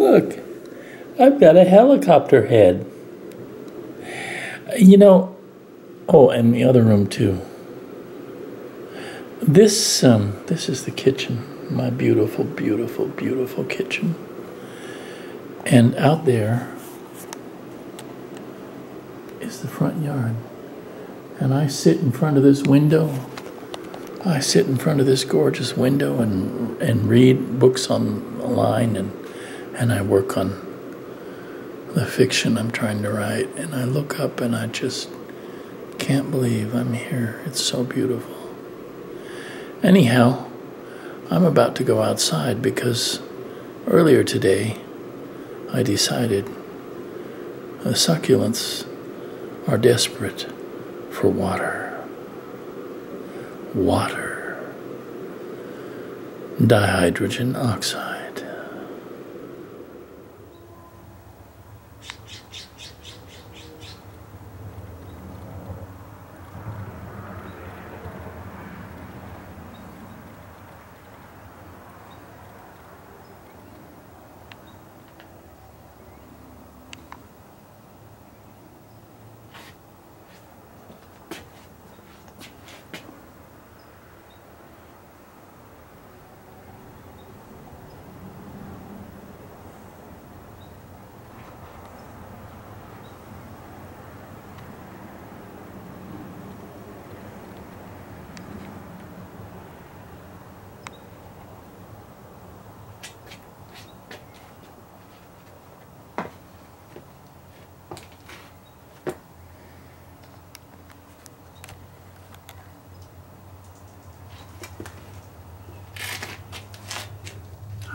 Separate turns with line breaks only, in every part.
Look, I've got a helicopter head. You know, oh, and the other room too. This um, this is the kitchen, my beautiful, beautiful, beautiful kitchen. And out there is the front yard. And I sit in front of this window. I sit in front of this gorgeous window and and read books online and and I work on the fiction I'm trying to write and I look up and I just can't believe I'm here. It's so beautiful. Anyhow, I'm about to go outside because earlier today I decided the succulents are desperate for water. Water. Dihydrogen oxide.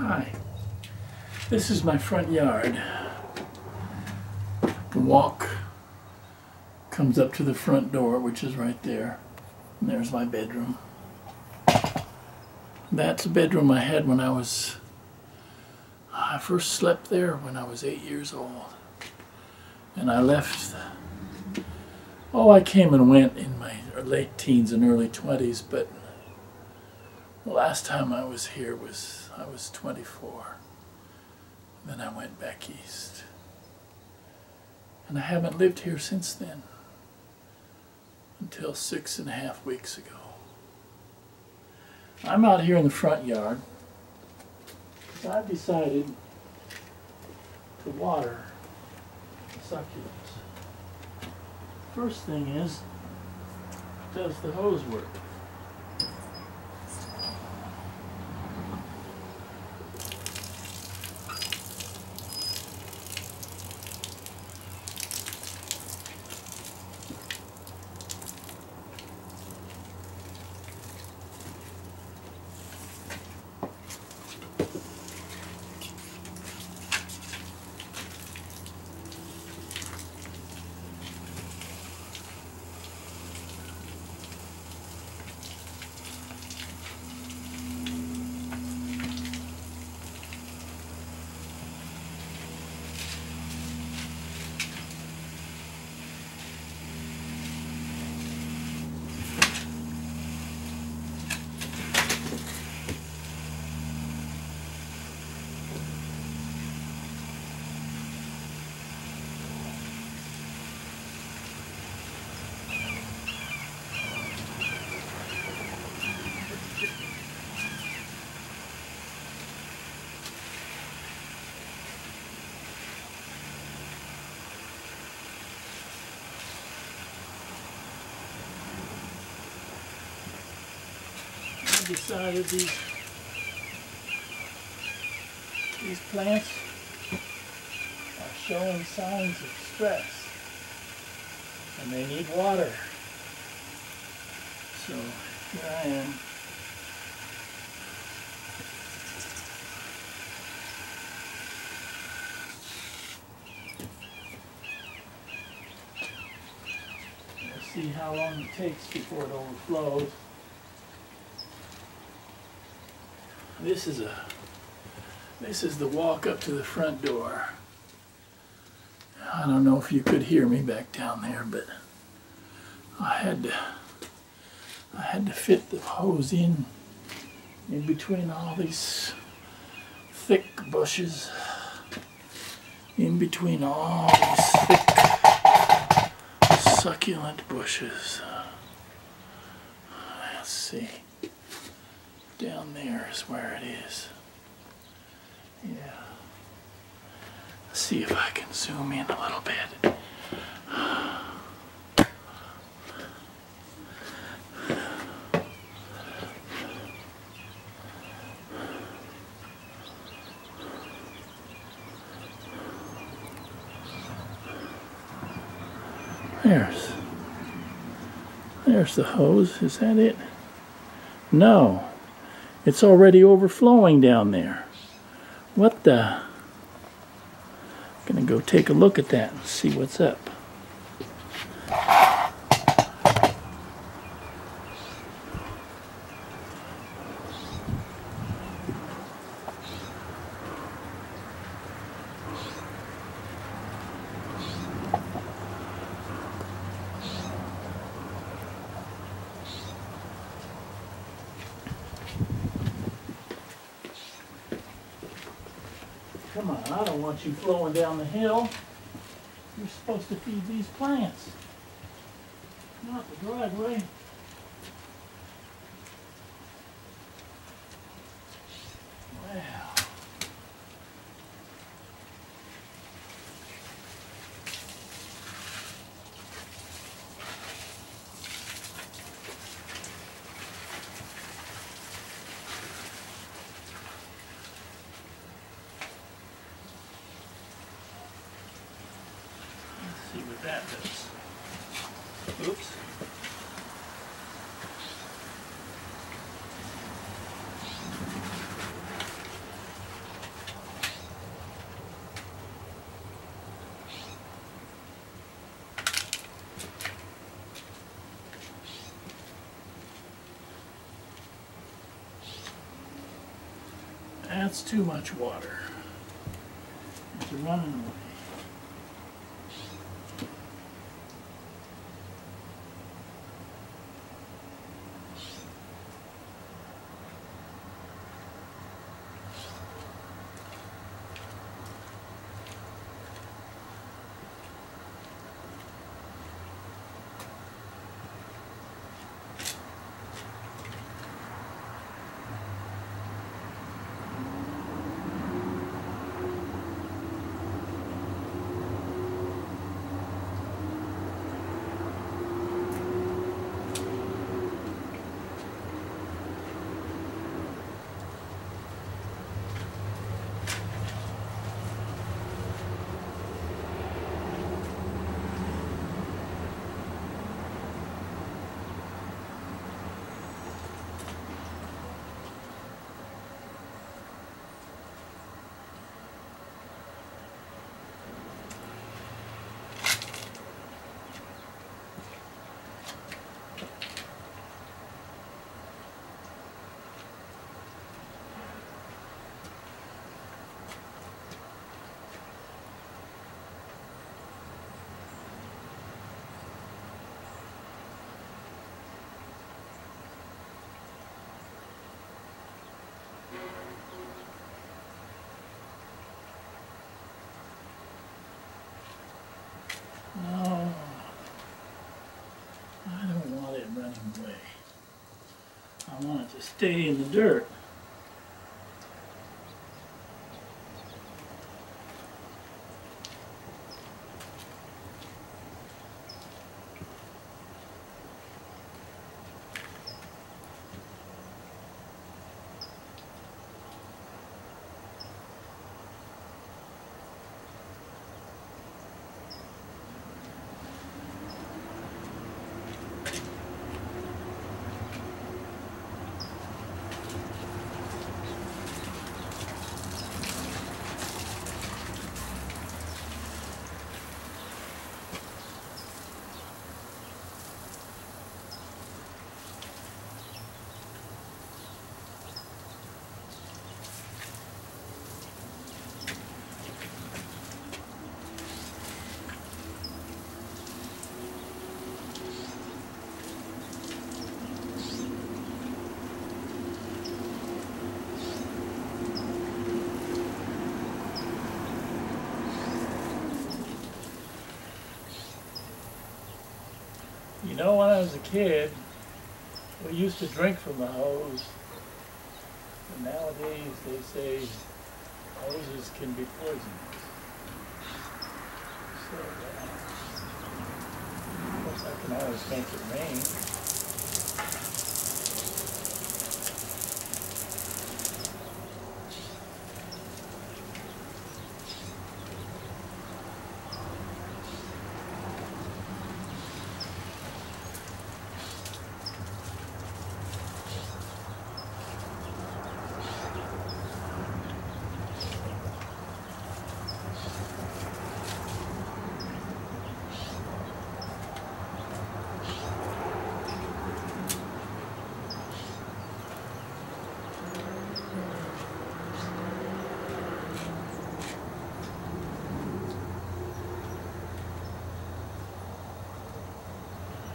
Hi. This is my front yard. The walk comes up to the front door, which is right there. And there's my bedroom. That's a bedroom I had when I was. I first slept there when I was eight years old. And I left. Oh, I came and went in my late teens and early 20s, but the last time I was here was I was 24. Then I went back east. And I haven't lived here since then. Until six and a half weeks ago. I'm out here in the front yard. I've decided to water succulents. First thing is, does the hose work? Decided these these plants are showing signs of stress and they need water. So here I am. Let's see how long it takes before it overflows. This is a this is the walk up to the front door. I don't know if you could hear me back down there, but I had to I had to fit the hose in in between all these thick bushes. in between all these thick succulent bushes. Let's see. Down there is where it is. Yeah. Let's see if I can zoom in a little bit. There's, there's the hose. Is that it? No, it's already overflowing down there. What the? I'm Gonna go take a look at that and see what's up. I don't want you flowing down the hill. You're supposed to feed these plants, not the driveway. Wow. Let's does. Oops. That's too much water. It's running away. I want it to stay in the dirt. You know, when I was a kid, we used to drink from the hose. But nowadays, they say hoses can be poisonous. So, uh, of course, I can always make it rain.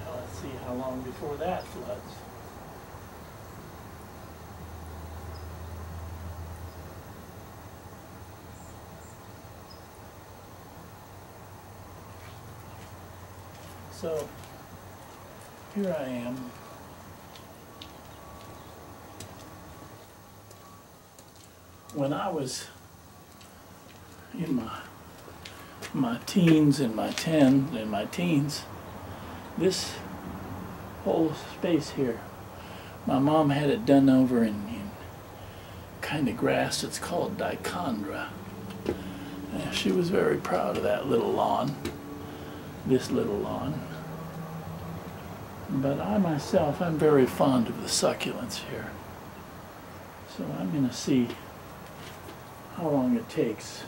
Now, Let's see how before that floods. So, here I am. When I was in my my teens and my tens and my teens, this whole space here, my mom had it done over in, in kind of grass. It's called dichondra. She was very proud of that little lawn, this little lawn. But I myself, I'm very fond of the succulents here. So I'm going to see how long it takes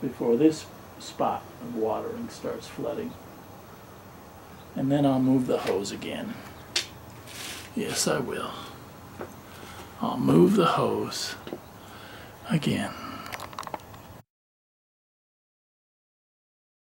before this spot of watering starts flooding. And then I'll move the hose again. Yes, I will. I'll move the hose again.